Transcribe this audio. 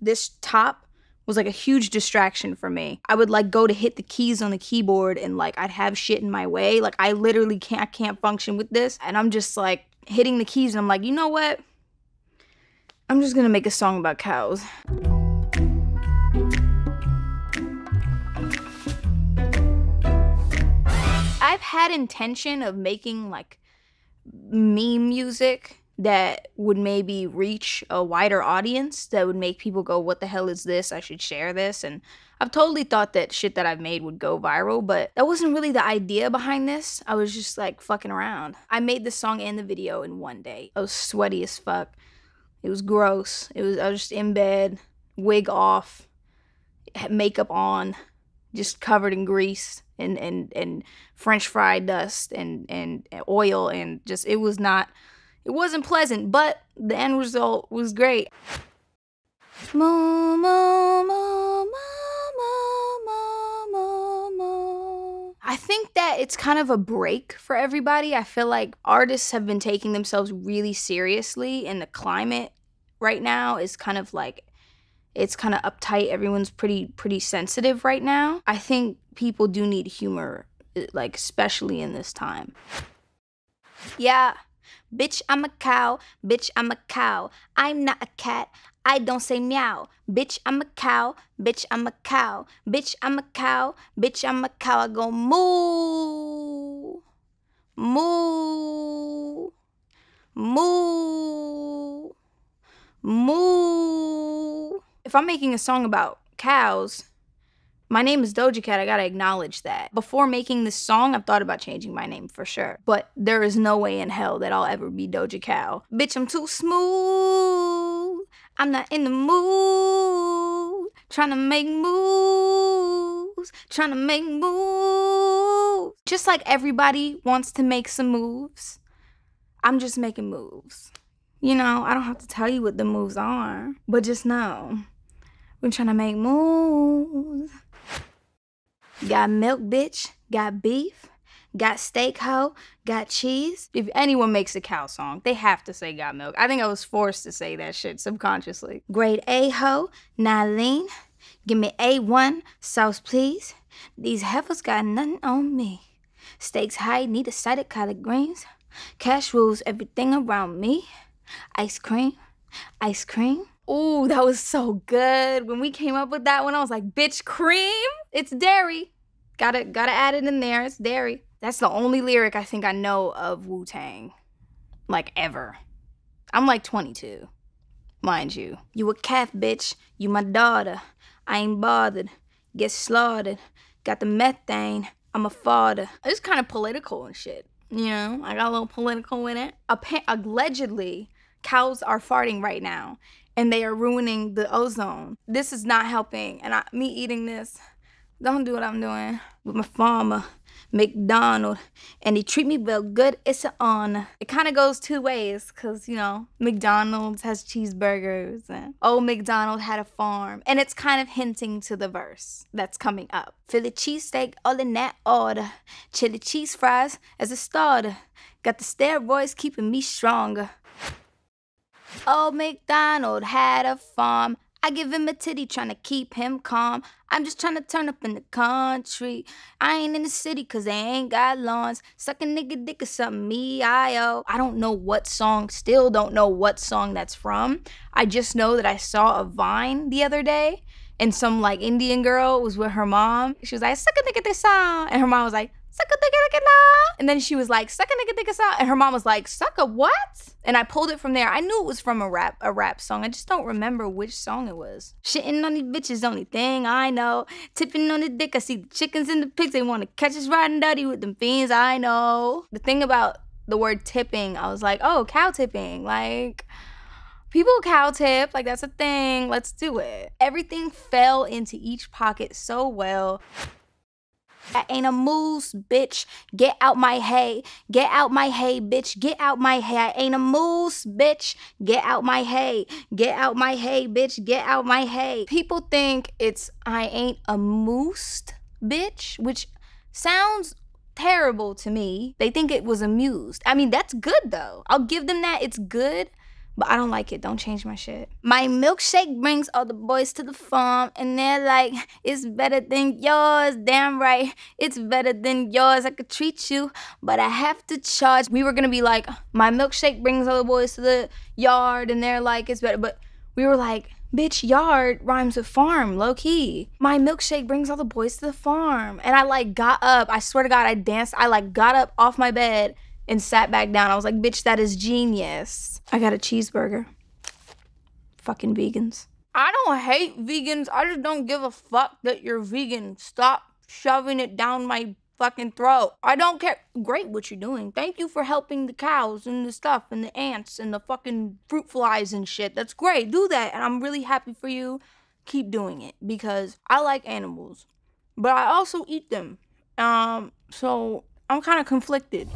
this top was like a huge distraction for me. I would like go to hit the keys on the keyboard and like I'd have shit in my way. Like I literally can't I can't function with this. And I'm just like hitting the keys and I'm like, you know what? I'm just gonna make a song about cows. I've had intention of making like meme music that would maybe reach a wider audience that would make people go what the hell is this? I should share this. And i've totally thought that shit that i've made would go viral but that wasn't really the idea behind this. I was just like fucking around. I made the song and the video in one day. I was sweaty as fuck. It was gross. It was i was just in bed wig off makeup on just covered in grease and and and french fry dust and and oil and just it was not it wasn't pleasant, but the end result was great. I think that it's kind of a break for everybody. I feel like artists have been taking themselves really seriously, and the climate right now is kind of like it's kind of uptight. Everyone's pretty pretty sensitive right now. I think people do need humor, like especially in this time. Yeah, Bitch, I'm a cow. Bitch, I'm a cow. I'm not a cat. I don't say meow. Bitch, I'm a cow. Bitch, I'm a cow. Bitch, I'm a cow. Bitch, I'm a cow. I go moo. Moo. Moo. Moo. If I'm making a song about cows, my name is Doja Cat. I gotta acknowledge that. Before making this song, I've thought about changing my name for sure. But there is no way in hell that I'll ever be Doja Cow. Bitch, I'm too smooth. I'm not in the mood. Trying to make moves. Trying to make moves. Just like everybody wants to make some moves, I'm just making moves. You know, I don't have to tell you what the moves are, but just know we're trying to make moves. Got milk, bitch. Got beef. Got steak, hoe. Got cheese. If anyone makes a cow song, they have to say got milk. I think I was forced to say that shit subconsciously. Grade A, hoe. Nylene. Give me A1 sauce, please. These heifers got nothing on me. Steaks high, need a side of collard greens. Cash rules everything around me. Ice cream. Ice cream. Ooh, that was so good. When we came up with that one, I was like, bitch, cream? It's dairy. Gotta gotta add it in there. It's dairy. That's the only lyric I think I know of Wu Tang. Like ever. I'm like 22. Mind you. You a calf, bitch. You my daughter. I ain't bothered. Get slaughtered. Got the methane. I'm a father. It's kind of political and shit. You know, I got a little political in it. Appa- allegedly, cows are farting right now and they are ruining the ozone. This is not helping. And I, me eating this, don't do what I'm doing with my farmer, McDonald, and he treat me well good. It's honor. It kind of goes two ways, cause you know McDonald's has cheeseburgers, and old McDonald had a farm, and it's kind of hinting to the verse that's coming up. Philly cheesesteak, all in that order. Chili cheese fries as a starter. Got the steroids keeping me stronger. Oh, Old MacDonald had a farm. I give him a titty trying to keep him calm. I'm just trying to turn up in the country. I ain't in the city cause they ain't got lawns. Suck a nigga dick or something, me, I oh. I don't know what song, still don't know what song that's from. I just know that I saw a vine the other day and some like Indian girl was with her mom. She was like, suck a nigga this song. And her mom was like, suck a nigga And then she was like, suck a nigga nigga And her mom was like, suck a what? And I pulled it from there. I knew it was from a rap a rap song. I just don't remember which song it was. Shitting on these bitches, only thing I know. Tipping on the dick, I see the chickens in the pigs. They want to catch us riding dirty with them fiends, I know. The thing about the word tipping, I was like, oh, cow tipping. Like, people cow tip like that's a thing let's do it everything fell into each pocket so well I ain't a moose, bitch. Get out my hay. Get out my hay, bitch. Get out my hay. I ain't a moose, bitch. Get out my hay. Get out my hay, bitch. Get out my hay. People think it's I ain't a moose, bitch, which sounds terrible to me. They think it was amused. I mean, that's good though. I'll give them that. It's good. But I don't like it. Don't change my shit. My milkshake brings all the boys to the farm, and they're like, it's better than yours. Damn right, it's better than yours. I could treat you, but I have to charge. We were gonna be like, my milkshake brings all the boys to the yard, and they're like, it's better. But we were like, Bitch, yard rhymes with farm, low key. My milkshake brings all the boys to the farm. And I like got up. I swear to God, I danced. I like got up off my bed and sat back down. I was like, bitch, that is genius. I got a cheeseburger. Fucking vegans. I don't hate vegans. I just don't give a fuck that you're vegan. Stop shoving it down my fucking throat. I don't care. Great what you're doing. Thank you for helping the cows and the stuff and the ants and the fucking fruit flies and shit. That's great. Do that. And I'm really happy for you. Keep doing it because I like animals, but I also eat them. Um, so I'm kind of conflicted.